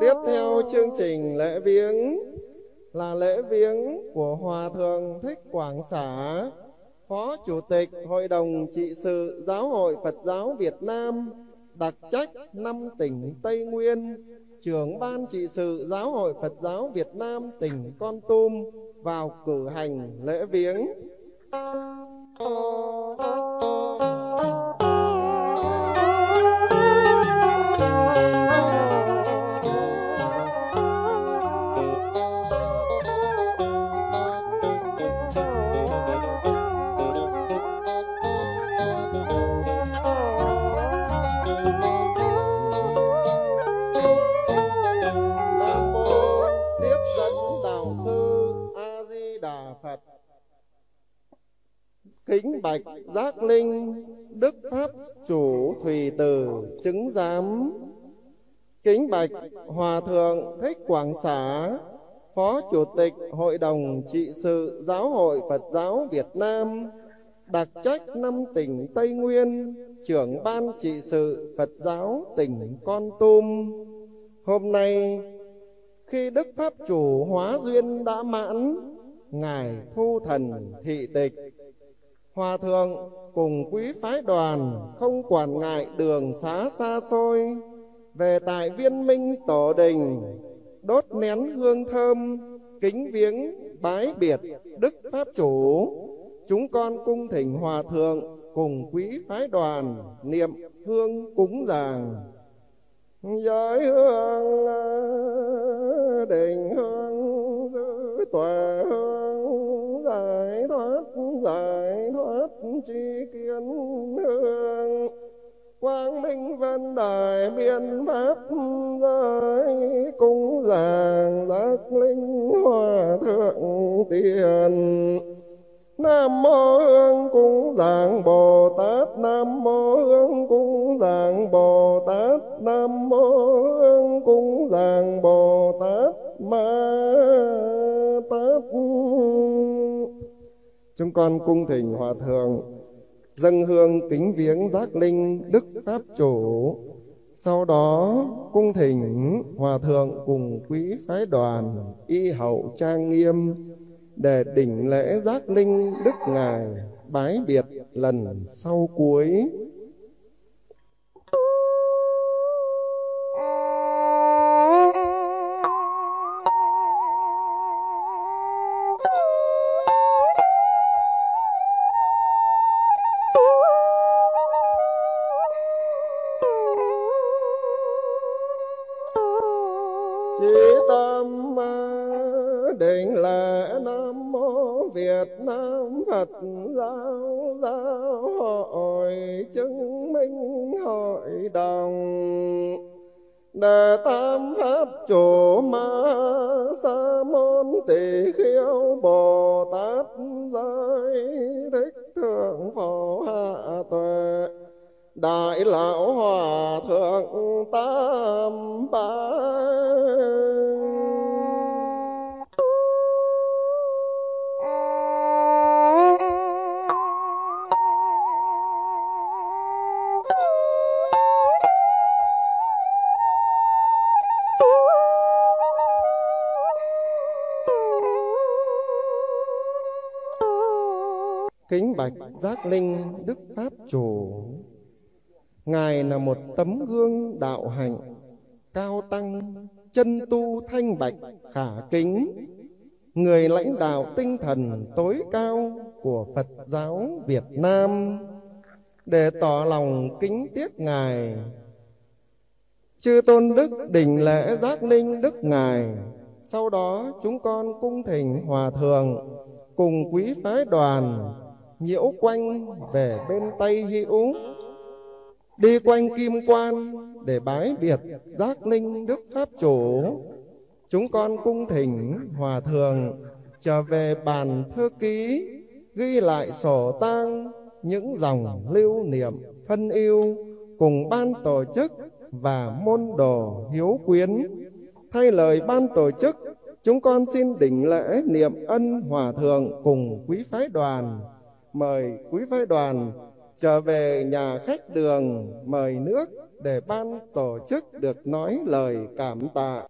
Tiếp theo chương trình lễ viếng là lễ viếng của Hòa Thượng Thích Quảng Xá, Phó Chủ tịch Hội đồng Trị sự Giáo hội Phật giáo Việt Nam, đặc trách năm tỉnh Tây Nguyên, trưởng ban trị sự Giáo hội Phật giáo Việt Nam tỉnh Con Tum vào cử hành lễ viếng. Kính bạch giác linh Đức Pháp chủ Thùy Từ chứng giám. Kính bạch Hòa thượng Thích Quảng xả Phó Chủ tịch Hội đồng Trị sự Giáo hội Phật giáo Việt Nam, đặc trách năm tỉnh Tây Nguyên, trưởng ban trị sự Phật giáo tỉnh Con Tum. Hôm nay, khi Đức Pháp Chủ hóa duyên đã mãn, Ngài thu thần thị tịch. Hòa thượng cùng quý phái đoàn không quản ngại đường xá xa xôi, về tại viên minh tổ đình, đốt nén hương thơm, kính viếng bái biệt Đức Pháp Chủ. Chúng con cung thỉnh Hòa thượng cùng quý phái đoàn niệm hương cúng dường giới hương đình hương giữ tòa hương giải thoát giải tri kiến hương. Quang minh vân đài biên pháp giới cung giảng giác linh hòa thượng tiền. Nam mô Hương Cung Giảng Bồ Tát, Nam mô Hương Cung Giảng Bồ Tát, Nam mô Hương Cung Giảng Bồ Tát Ma Chúng con cung thỉnh Hòa Thượng dâng hương kính viếng giác linh Đức Pháp Chủ. Sau đó cung thỉnh Hòa Thượng cùng quý phái đoàn y hậu trang nghiêm để đỉnh lễ giác linh đức ngài bái biệt lần sau cuối. Chí tâm định là Nam mô Việt Nam Phật giáo giáo hội chứng minh hội đồng. Đề tam pháp chủ ma sa môn tỳ khiêu Bồ Tát giới thích thượng phổ hạ tuệ. Đại lão hòa thượng tam Kính bạch giác linh Đức Pháp Chủ. Ngài là một tấm gương đạo hạnh Cao tăng, chân tu thanh bạch, khả kính Người lãnh đạo tinh thần tối cao của Phật giáo Việt Nam. Để tỏ lòng kính tiếc Ngài Chư Tôn Đức đỉnh lễ giác linh Đức Ngài Sau đó chúng con cung thỉnh Hòa Thượng Cùng quý phái đoàn nhiễu quanh về bên Tây Hữu đi quanh Kim Quan để bái biệt giác linh Đức Pháp Chủ. Chúng con cung thỉnh Hòa Thượng trở về bàn thư ký ghi lại sổ tang những dòng lưu niệm phân yêu cùng ban tổ chức và môn đồ hiếu quyến. Thay lời ban tổ chức, chúng con xin đỉnh lễ niệm ân Hòa Thượng cùng quý phái đoàn mời quý phái đoàn trở về nhà khách đường, mời nước để ban tổ chức được nói lời cảm tạ.